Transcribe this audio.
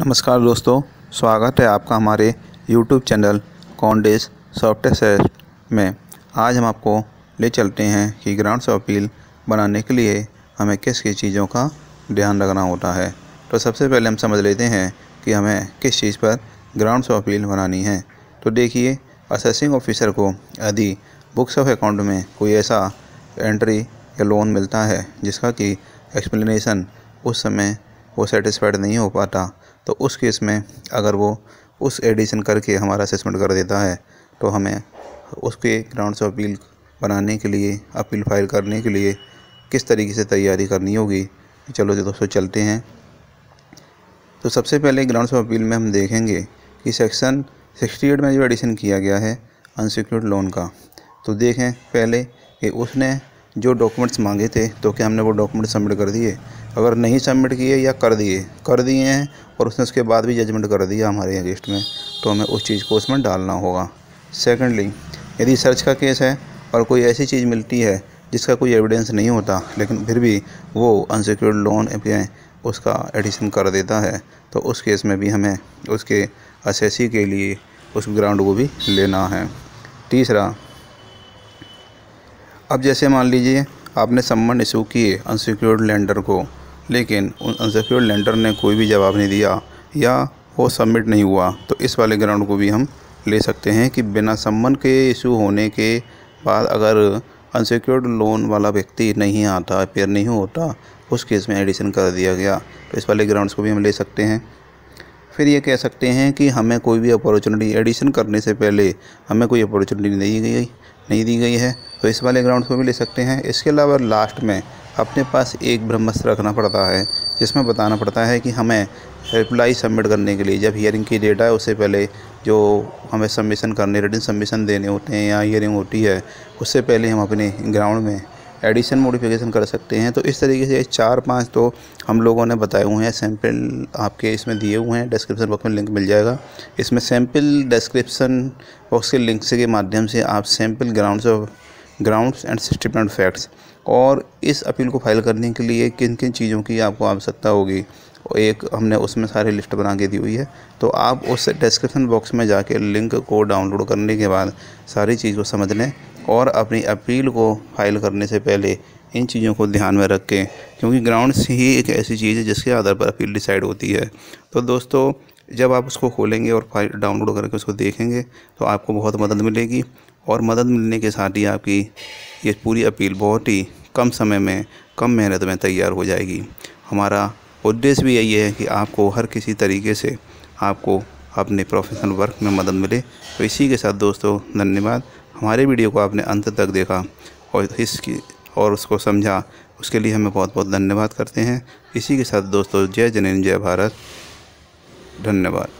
नमस्कार दोस्तों, स्वागत है आपका हमारे YouTube चैनल कॉन्डेस सॉफ्टवेयर सेट में। आज हम आपको ले चलते हैं कि ग्राउंड्स ऑफ़ अपील बनाने के लिए हमें किस किस चीज़ों का ध्यान रखना होता है। तो सबसे पहले हम समझ लेते हैं कि हमें किस चीज़ पर ग्राउंड्स ऑफ़ अपील बनानी है। तो देखिए, असेसिंग ऑफिसर को यदि बुक्स ऑफ़ अकाउंट में कोई ऐसा एंट्री या लोन मिलता है, जिसका कि एक्सप्लेनेशन उस समय वो सेटिस्फाइड नहीं हो पाता तो उस केस में अगर वो उस एडिशन करके हमारा असेसमेंट कर देता है तो हमें उसके ग्राउंड्स ऑफ़ अपील बनाने के लिए अपील फ़ाइल करने के लिए किस तरीके से तैयारी करनी होगी? चलो जो दोस्तों, चलते हैं। तो सबसे पहले ग्राउंड्स ऑफ़ अपील में हम देखेंगे कि सेक्शन सिक्सटी एट में जो एडिशन किया गया है अनसिक्योर्ड लोन का। तो देखें पहले कि उसने जो डॉक्यूमेंट्स मांगे थे तो क्या हमने वो डॉक्यूमेंट सबमिट कर दिए? अगर नहीं सबमिट किए या कर दिए कर दिए हैं और उसने उसके बाद भी जजमेंट कर दिया हमारे अगेंस्ट में तो हमें उस चीज़ को उसमें डालना होगा। सेकेंडली यदि सर्च का केस है और कोई ऐसी चीज़ मिलती है जिसका कोई एविडेंस नहीं होता, लेकिन फिर भी वो अनसिक्योर्ड लोन उसका एडिशन कर देता है तो उस केस में भी हमें उसके असेसी के लिए उस ग्राउंड को भी लेना है। तीसरा अब जैसे मान लीजिए, आपने सम्मन इशू किए अनसिक्योर्ड लैंडर को, लेकिन उन अनसिक्योर्ड लेंडर ने कोई भी जवाब नहीं दिया या वो सबमिट नहीं हुआ तो इस वाले ग्राउंड को भी हम ले सकते हैं कि बिना सम्मन के इशू होने के बाद अगर अनसिक्योर्ड लोन वाला व्यक्ति नहीं आता अपेयर नहीं होता, उस केस में एडिशन कर दिया गया तो इस वाले ग्राउंड्स को भी हम ले सकते हैं। फिर ये कह सकते हैं कि हमें कोई भी अपॉर्चुनिटी, एडिशन करने से पहले हमें कोई अपॉर्चुनिटी नहीं दी गई, नहीं दी गई है। तो इस वाले ग्राउंड को भी ले सकते हैं। इसके अलावा लास्ट में अपने पास एक ब्रह्मस्त्र रखना पड़ता है, जिसमें बताना पड़ता है कि हमें रिप्लाई सबमिट करने के लिए, जब हियरिंग की डेट है उससे पहले जो हमें सबमिशन करने रिटर्न सबमिशन देने होते हैं या हियरिंग होती है, उससे पहले हम अपने ग्राउंड में एडिशन मोडिफिकेशन कर सकते हैं। तो इस तरीके से चार पाँच तो हम लोगों ने बताए हुए हैं। सैंपल आपके इसमें दिए हुए हैं। डिस्क्रिप्शन बॉक्स में लिंक मिल जाएगा। इसमें सैंपल डिस्क्रिप्शन बॉक्स के लिंक से के माध्यम से आप sample grounds of, grounds and system facts और इस अपील को फ़ाइल करने के लिए किन किन चीज़ों की आपको आवश्यकता होगी, एक हमने उसमें सारी लिस्ट बना के दी हुई है। तो आप उस डिस्क्रिप्शन बॉक्स में जाके लिंक को डाउनलोड करने के बाद सारी चीज़ को समझ लें। और अपनी अपील को फ़ाइल करने से पहले इन चीज़ों को ध्यान में रखें, क्योंकि ग्राउंड्स ही एक ऐसी चीज़ है जिसके आधार पर अपील डिसाइड होती है। तो दोस्तों, जब आप उसको खोलेंगे और फ़ाइल डाउनलोड करके उसको देखेंगे तो आपको बहुत मदद मिलेगी और मदद मिलने के साथ ही आपकी ये पूरी अपील बहुत ही कम समय में, कम मेहनत में तैयार हो जाएगी। हमारा उद्देश्य भी यही है कि आपको हर किसी तरीके से आपको अपने प्रोफेशनल वर्क में मदद मिले। तो इसी के साथ दोस्तों, धन्यवाद। हमारे वीडियो को आपने अंत तक देखा और इसकी और उसको समझा, उसके लिए हमें बहुत बहुत धन्यवाद करते हैं। इसी के साथ दोस्तों, जय जन जय भारत। धन्यवाद।